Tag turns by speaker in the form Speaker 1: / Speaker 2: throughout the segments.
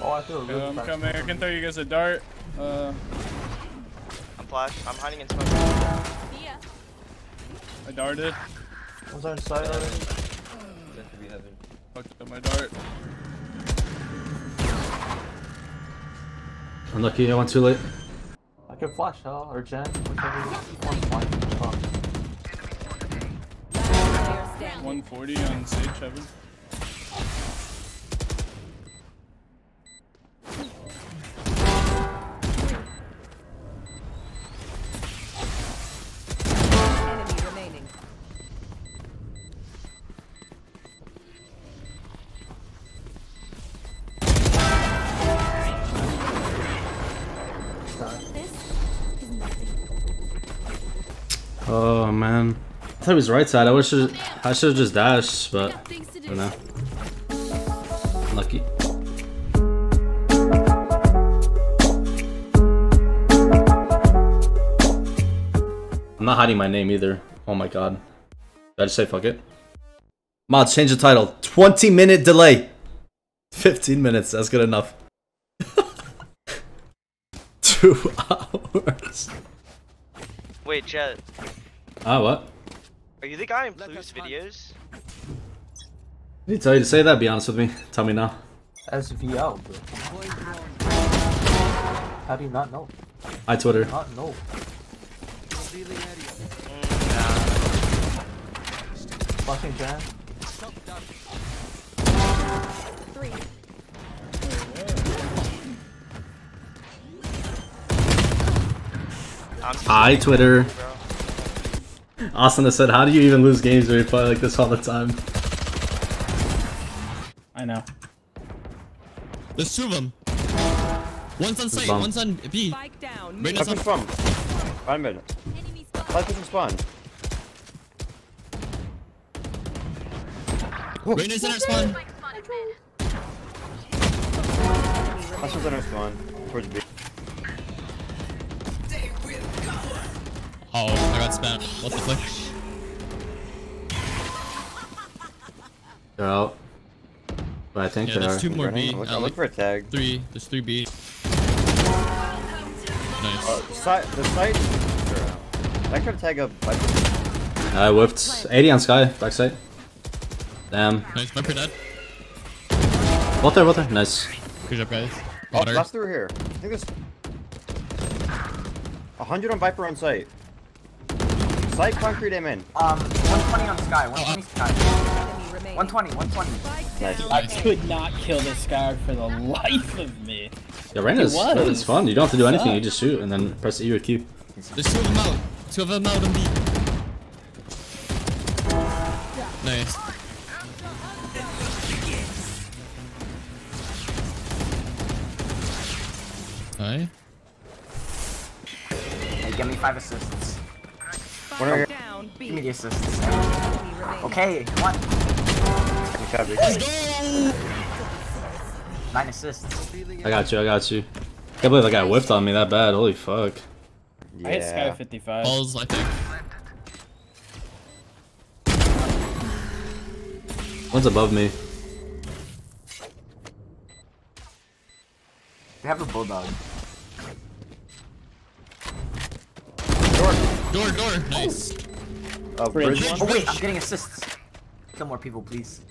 Speaker 1: Oh, I feel really
Speaker 2: Yeah, I'm
Speaker 1: bad.
Speaker 2: coming. I can throw you guys a dart. Uh,
Speaker 3: I'm flash. I'm hiding in smoke.
Speaker 4: See ya.
Speaker 2: I darted.
Speaker 1: Was I inside already?
Speaker 2: Fucked up my dart.
Speaker 5: Unlucky, I went too late.
Speaker 1: I can flash hell or Jen, whichever you want. Fine. Fuck.
Speaker 4: Player standing.
Speaker 2: 140 on stage heaven.
Speaker 5: Man. I thought he was right side. I wish I should have just dashed, but I
Speaker 4: do.
Speaker 5: don't know. Lucky. I'm not hiding my name either. Oh my god. Did I just say fuck it? Mods, change the title. 20 minute delay. 15 minutes, that's good enough. Two hours.
Speaker 3: Wait, Jett.
Speaker 5: Ah, what?
Speaker 3: Are you the guy in Blue's videos?
Speaker 5: Did he tell you to say that? Be honest with me. Tell me now.
Speaker 1: SVL, bro. How do you not know?
Speaker 5: Hi, Twitter.
Speaker 1: Not know.
Speaker 3: Nah.
Speaker 1: Flashing Jen.
Speaker 4: Three.
Speaker 3: I'm
Speaker 5: Hi, Twitter.
Speaker 3: bro.
Speaker 5: Austin has said, how do you even lose games where you play like this all the time?
Speaker 2: I know.
Speaker 6: There's two of them. One's on site,
Speaker 5: bomb.
Speaker 6: one's on B.
Speaker 4: Spike down.
Speaker 6: Reyna's on
Speaker 7: Push spawn. Five mid.
Speaker 4: Enemy spot.
Speaker 7: Five pushing spawn.
Speaker 6: Reyna's in our spawn.
Speaker 7: Last one's on our spawn. Towards B.
Speaker 6: Oh, I got spammed. What the fuck?
Speaker 5: They're out. But I think
Speaker 6: Yeah,
Speaker 5: they
Speaker 6: there's
Speaker 5: are.
Speaker 6: two more B.
Speaker 7: Look,
Speaker 6: Uh,
Speaker 7: look
Speaker 6: like
Speaker 7: for a tag.
Speaker 6: three. There's three B. Nice.
Speaker 7: Uh, side, the side. Sure. I tried to tag up. Viper.
Speaker 5: I whiffed. 80 on Skye, backside. Damn.
Speaker 6: Nice. Viper dead.
Speaker 5: Both there, both there. Nice.
Speaker 6: Good job, guys.
Speaker 7: Oh,
Speaker 6: Water.
Speaker 7: last through here. I think there's. 100 on Viper on site. Site concrete aim in.
Speaker 8: Um, 120 on Skye, 120
Speaker 4: Skye.
Speaker 8: 120, 120.
Speaker 4: Spike
Speaker 7: Nice.
Speaker 4: down.
Speaker 6: Nice.
Speaker 2: could not kill this guy for the life of me.
Speaker 5: Yeah, Reyna's,
Speaker 2: It was.
Speaker 5: Reyna's fun. You don't have to do anything. You just shoot and then press E or Q.
Speaker 6: There's two of them out. Two of them out on B. Nice. Hi.
Speaker 8: Hey, give me 5 assists.
Speaker 7: One right here.
Speaker 4: Spike down. B.
Speaker 8: Give me the assists. Okay, one.
Speaker 7: Good job, Vic.
Speaker 6: Let's go!
Speaker 8: 9 assists.
Speaker 5: I got you, I got you. Can't believe that guy whiffed on me that bad. Holy fuck.
Speaker 2: I hit Skye
Speaker 7: Yeah.
Speaker 2: 55.
Speaker 6: Balls, I think.
Speaker 5: One's above me.
Speaker 8: They have a bulldog.
Speaker 6: Door, door. Nice.
Speaker 7: Oh,
Speaker 2: Bridge.
Speaker 7: bridge
Speaker 8: Oh
Speaker 7: one?
Speaker 8: wait, I'm getting assists. Kill more people, please.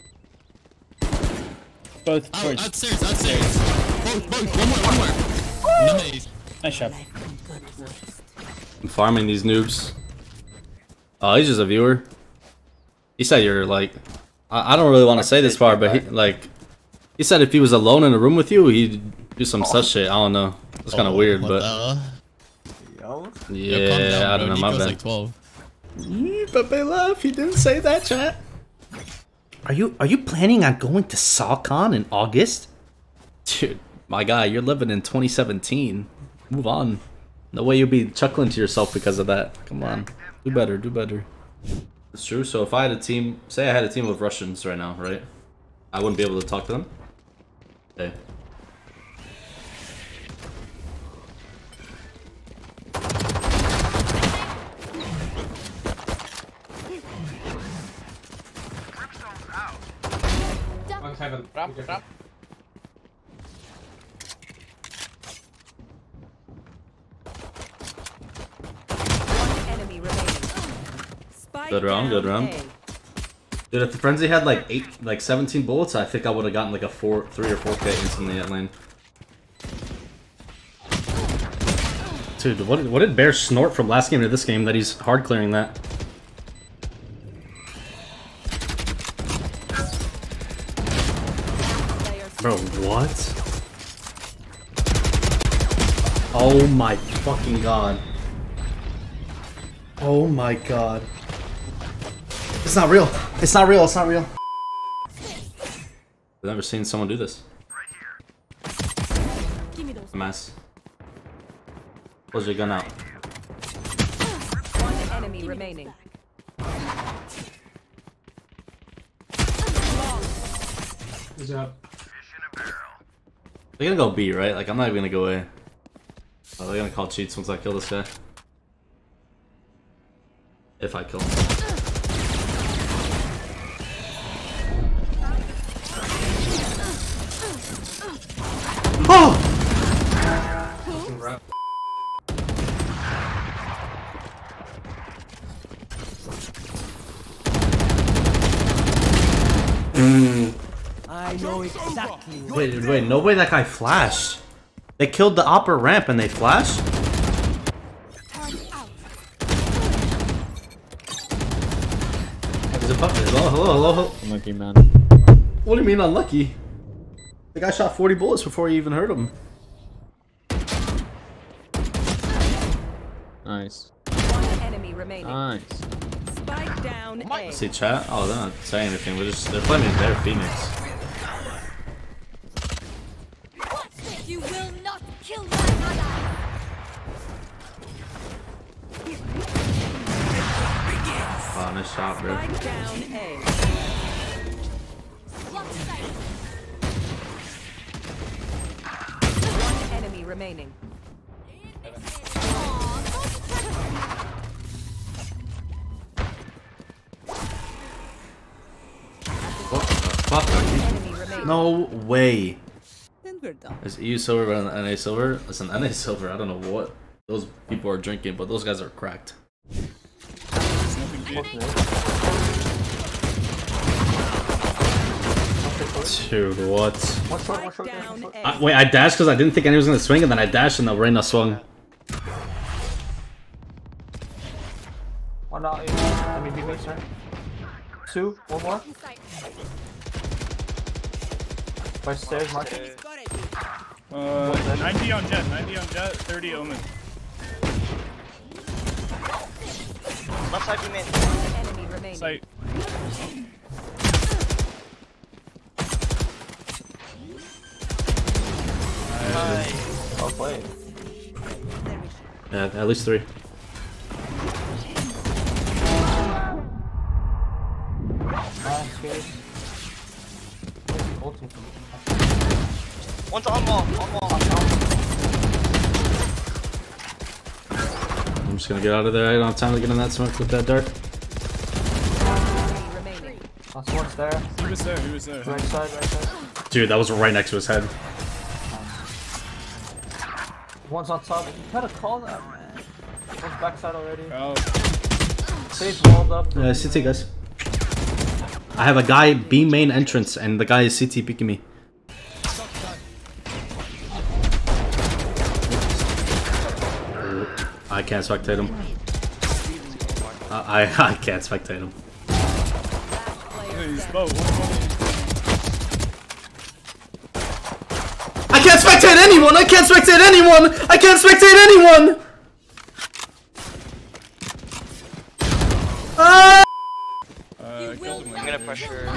Speaker 2: Both oh,
Speaker 6: Out,
Speaker 2: towards.
Speaker 6: outstairs, outstairs. Both, both. One more, one more. Nice.
Speaker 2: Nice shot.
Speaker 5: I'm farming these noobs. Oh, he's just a viewer. He said you're like, I, I don't really want to say this part, but he like, he said if he was alone in a room with you, he'd do some such shit. I don't know. It's kind of
Speaker 6: Oh,
Speaker 5: weird, but
Speaker 6: the-
Speaker 8: Yo.
Speaker 5: Yeah,
Speaker 6: Yo, down,
Speaker 5: I don't
Speaker 6: bro.
Speaker 5: know. My
Speaker 6: Nico's
Speaker 5: bad.
Speaker 6: like 12.
Speaker 5: Yee, But they laugh. He didn't say that, chat. Are you are you planning on going to SawCon in August? Dude, my guy, you're living in 2017. Move on. No way you'll be chuckling to yourself because of that. Come on, do better, do better. It's true. So if I had a team, say I had a team of Russians right now, right? I wouldn't be able to talk to them. Okay.
Speaker 4: Ramp, ramp.
Speaker 5: Good round, good round. Dude, if the frenzy had like eight, like 17 bullets, I think I would have gotten like a four, three or four K instantly at lane. Dude, what, what did Bear snort from last game to this game that he's hard clearing that? Bro, what? Oh my fucking god. Oh my god. It's not real. It's not real. It's not real. I've never seen someone do this.
Speaker 4: Give me those.
Speaker 5: A mess. Close your gun out.
Speaker 4: One enemy remaining.
Speaker 5: They're gonna go B, right? Like, I'm not even gonna go A. Oh, they're gonna call cheats once I kill this guy. If I kill him. Oh!
Speaker 8: I know exactly.
Speaker 5: Wait, wait, no way that guy flashed. They killed the upper ramp and they flashed? There's a fuck- Hello, hello, hello, hello.
Speaker 7: Unlucky man.
Speaker 5: What do you mean unlucky? The guy shot 40 bullets before you even heard him.
Speaker 7: Nice.
Speaker 4: One enemy remaining.
Speaker 7: Nice.
Speaker 4: Spike down A.
Speaker 5: See chat? Oh, they're not saying anything. We're just they're playing their Phoenix. Nice shot, bro.
Speaker 4: Spike down A. One enemy remaining.
Speaker 5: What the fuck are you?
Speaker 4: Enemy remaining.
Speaker 5: No way.
Speaker 4: Then we're done.
Speaker 5: Is EU silver better than NA silver? Listen, NA silver, I don't know what those people are drinking, but those guys are cracked.
Speaker 1: Short.
Speaker 4: A.
Speaker 5: I, wait, I dashed because I didn't think anyone was gonna swing, and then I dashed and the Reyna swung.
Speaker 1: One out. I mean, B base, right? Two, one more. By stairs, market.
Speaker 2: Uh, 90 on Jett, 90 on Jett, 30 omen.
Speaker 3: Left side, B main.
Speaker 4: Enemy remaining.
Speaker 2: Site.
Speaker 3: Nice.
Speaker 1: Well played.
Speaker 5: Yeah, at least three.
Speaker 1: Nice, guys. Ulti.
Speaker 3: One's on wall, on wall.
Speaker 5: Just gonna get out of there. I don't have time to get in that smoke with that dart.
Speaker 1: Last one's there.
Speaker 2: He was there, he was there.
Speaker 1: Right side, right side.
Speaker 5: Dude, that was right next to his head.
Speaker 1: One's on top. You gotta call that, man. One's backside already.
Speaker 2: Oh,
Speaker 1: Sage walled up.
Speaker 5: Uh, CT, guys. I have a guy B main entrance, and the guy is CT picking me. Can't spectate him. I, I, I can't spectate him. I can't spectate anyone! I can't spectate anyone! I can't spectate anyone! Ah!
Speaker 3: I'm gonna pressure.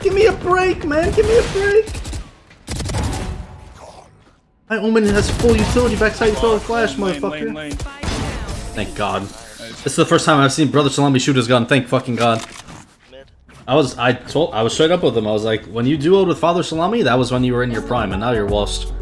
Speaker 5: Give me a break, man! Give me a break! My Omen has full utility backside throw a flash,
Speaker 2: Lane,
Speaker 5: motherfucker.
Speaker 2: lane, lane.
Speaker 5: Thank God. This is the first time I've seen Brother Salami shoot his gun. Thank fucking God. I was I told I was straight up with him. I was like, when you duoed with Father Salami, that was when you were in your prime, and now you're lost.